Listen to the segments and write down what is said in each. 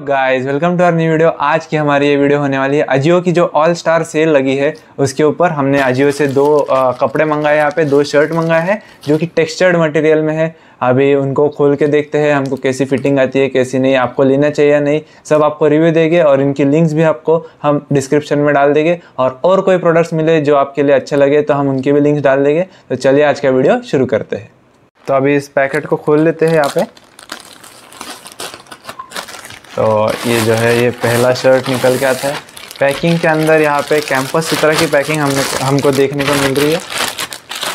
Guys welcome to our new video आज की हमारी ये वीडियो होने वाली है अजियो की जो ऑल स्टार सेल लगी है उसके ऊपर हमने अजियो से दो आ, कपड़े मंगाए यहाँ पे दो शर्ट मंगाए हैं जो कि टेक्सचर्ड मटेरियल में है। अभी उनको खोल के देखते हैं हमको कैसी फिटिंग आती है कैसी नहीं आपको लेना चाहिए या नहीं सब आपको रिव्यू देंगे और इनकी लिंक्स भी आपको हम डिस्क्रिप्शन में डाल देंगे। और और कोई प्रोडक्ट्स मिले जो आपके लिए अच्छे लगे तो हम उनके भी लिंक्स डाल देंगे। तो चलिए आज का वीडियो शुरू करते हैं। तो अभी इस पैकेट को खोल लेते हैं यहाँ पे। तो ये जो है, ये पहला शर्ट निकल के आता है। पैकिंग के अंदर यहाँ पे कैंपस की तरह की पैकिंग हमने, हमको देखने को मिल रही है।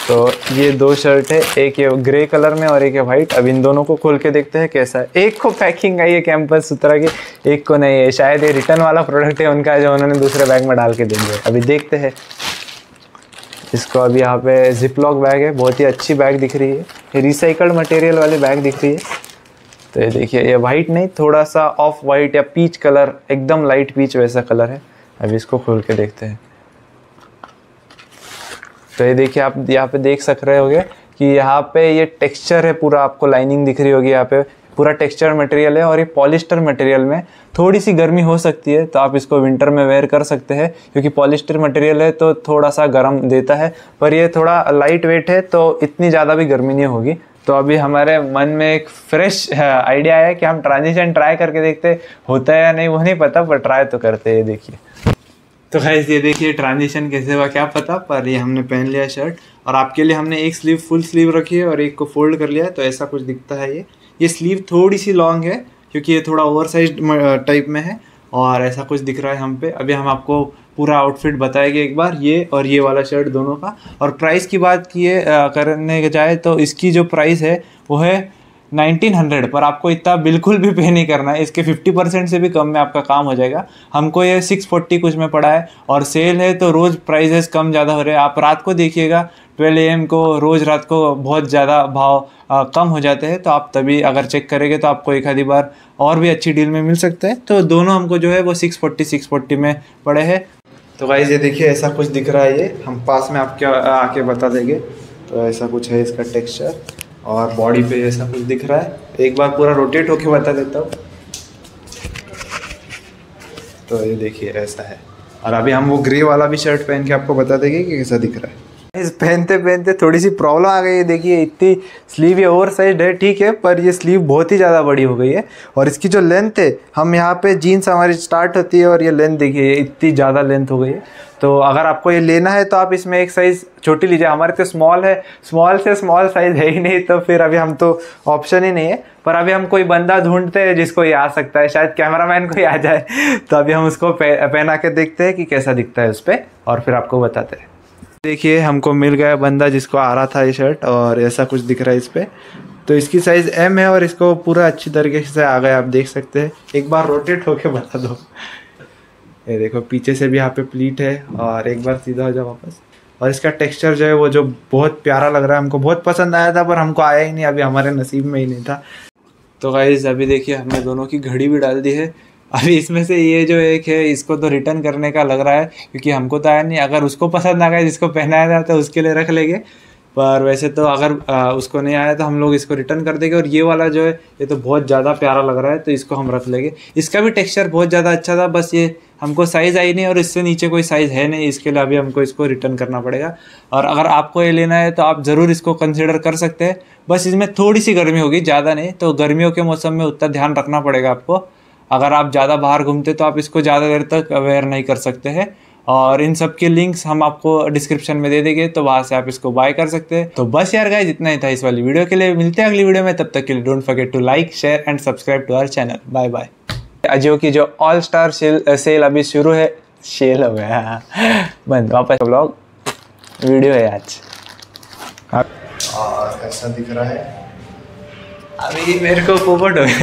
तो ये दो शर्ट है, एक ये ग्रे कलर में और एक है वाइट अब इन दोनों को खोल के देखते हैं कैसा है। एक को पैकिंग आई है कैंपस सुतरा की, एक को नहीं है। शायद ये रिटर्न वाला प्रोडक्ट है, उनका जो उन्होंने दूसरे बैग में डाल के दे दिया। अभी देखते हैं। इसको अभी यहाँ पे जिपलॉक बैग है, बहुत ही अच्छी बैग दिख रही है। रिसाइकल्ड मटेरियल वाली बैग दिख रही है। तो ये देखिए, ये वाइट नहीं थोड़ा सा ऑफ़ वाइट या पीच कलर एकदम लाइट पीच वैसा कलर है। अभी इसको खोल के देखते हैं। तो ये देखिए, आप यहाँ पे देख सक रहे होगे कि यहाँ पे ये टेक्सचर है पूरा, आपको लाइनिंग दिख रही होगी यहाँ पे। पूरा टेक्सचर मटेरियल है और ये पॉलिस्टर मटेरियल में थोड़ी सी गर्मी हो सकती है तो आप इसको विंटर में वेयर कर सकते हैं, क्योंकि पॉलिस्टर मटेरियल है तो थोड़ा सा गर्म देता है, पर ये थोड़ा लाइट वेट है तो इतनी ज़्यादा भी गर्मी नहीं होगी। तो अभी हमारे मन में एक फ्रेश आइडिया है कि हम ट्रांजिशन ट्राई करके देखते होता है या नहीं, वो नहीं पता पर ट्राई तो करते हैं देखिए। तो खैर ये देखिए ट्रांजिशन कैसे हुआ, क्या पता, पर ये हमने पहन लिया शर्ट और आपके लिए हमने एक स्लीव फुल स्लीव रखी है, और एक को फोल्ड कर लिया है तो ऐसा कुछ दिखता है ये। ये स्लीव थोड़ी सी लॉन्ग है, क्योंकि ये थोड़ा ओवर साइज़ टाइप में है, और ऐसा कुछ दिख रहा है हम पे। अभी हम आपको पूरा आउटफिट बताएगी एक बार ये और ये वाला शर्ट दोनों का। और प्राइस की बात किए करने के जाए तो इसकी जो प्राइस है वो है नाइनटीन हंड्रेड पर आपको इतना बिल्कुल भी पे नहीं करना है। इसके फिफ्टी परसेंट से भी कम में आपका काम हो जाएगा। हमको ये सिक्स फोर्टी कुछ में पड़ा है। और सेल है तो रोज़ प्राइजेस कम ज़्यादा हो रहे हैं। आप रात को देखिएगा ट्वेल्व एम को रोज़ रात को बहुत ज़्यादा भाव आ, कम हो जाते हैं। तो आप तभी अगर चेक करेंगे तो आपको एक आधी बार और भी अच्छी डील में मिल सकता है। तो दोनों हमको जो है वो सिक्स फोर्टी सिक्स फोर्टी में पड़े हैं। तो भाई ये देखिए, ऐसा कुछ दिख रहा है ये। हम पास में आपके आके बता देंगे। तो ऐसा कुछ है इसका टेक्सचर और बॉडी पे ऐसा कुछ दिख रहा है। एक बार पूरा रोटेट होके बता देता हूँ। तो ये देखिए, ऐसा है। और अभी हम वो ग्रे वाला भी शर्ट पहन के आपको बता देंगे कि कैसा दिख रहा है। इस पहनते पहनते थोड़ी सी प्रॉब्लम आ गई है। देखिए, इतनी स्लीव ये ओवर साइज़ है, ठीक है, पर ये स्लीव बहुत ही ज़्यादा बड़ी हो गई है। और इसकी जो लेंथ है, हम यहाँ पे जीन्स हमारी स्टार्ट होती है और ये लेंथ देखिए, इतनी ज़्यादा लेंथ हो गई है। तो अगर आपको ये लेना है तो आप इसमें एक साइज़ छोटी लीजिए। हमारे तो स्मॉल है स्मॉल से स्मॉल साइज़ है ही नहीं तो फिर अभी हम तो ऑप्शन ही नहीं है। पर अभी हम कोई बंदा ढूंढते हैं जिसको ये आ सकता है, शायद कैमरामैन को ही आ जाए। तो अभी हम उसको पहना के देखते हैं कि कैसा दिखता है उस पर और फिर आपको बताते हैं। देखिए, हमको मिल गया बंदा जिसको आ रहा था ये शर्ट और ऐसा कुछ दिख रहा है इस पर तो इसकी साइज़ एम है और इसको पूरा अच्छी तरीके से आ गया, आप देख सकते हैं। एक बार रोटेट होके बता दो। ये देखो, पीछे से भी यहाँ पे प्लीट है और एक बार सीधा हो जाओ वापस। और इसका टेक्सचर जो है, वो जो बहुत प्यारा लग रहा है, हमको बहुत पसंद आया था, पर हमको आया ही नहीं, अभी हमारे नसीब में ही नहीं था। तो गाइज़ अभी देखिए, हमने दोनों की घड़ी भी डाल दी है। अभी इसमें से ये जो एक है इसको तो रिटर्न करने का लग रहा है क्योंकि हमको तो आया नहीं। अगर उसको पसंद आ गया जिसको पहनाया जाता है उसके लिए रख लेंगे। पर वैसे तो अगर आ, उसको नहीं आया तो हम लोग इसको रिटर्न कर देंगे। और ये वाला जो है ये तो बहुत ज़्यादा प्यारा लग रहा है तो इसको हम रख लेंगे। इसका भी टेक्सचर बहुत ज़्यादा अच्छा था बस ये हमको साइज़ आई नहीं और इससे नीचे कोई साइज़ है नहीं। इसके लिए अभी हमको इसको रिटर्न करना पड़ेगा। और अगर आपको ये लेना है तो आप ज़रूर इसको कंसिडर कर सकते हैं। बस इसमें थोड़ी सी गर्मी होगी ज़्यादा नहीं तो गर्मियों के मौसम में उतना ध्यान रखना पड़ेगा आपको। अगर आप ज़्यादा बाहर घूमते तो आप इसको ज़्यादा देर तक अवेयर नहीं कर सकते हैं। और इन सब के लिंक्स हम आपको डिस्क्रिप्शन में दे देंगे तो वहाँ से आप इसको बाय कर सकते हैं। तो बस यार गाइस इतना ही था इस वाली वीडियो के लिए। मिलते हैं अगली वीडियो में। तब तक के लिए don't forget to like share and subscribe to our channel bye bye Ajio की जो ऑल स्टार सेल सेल अभी शुरू है सेल हो गया। बंद वापस ब्लॉग वीडियो है आज। और ऐसा दिख रहा है? अभी मेरे को पोपट हो गया।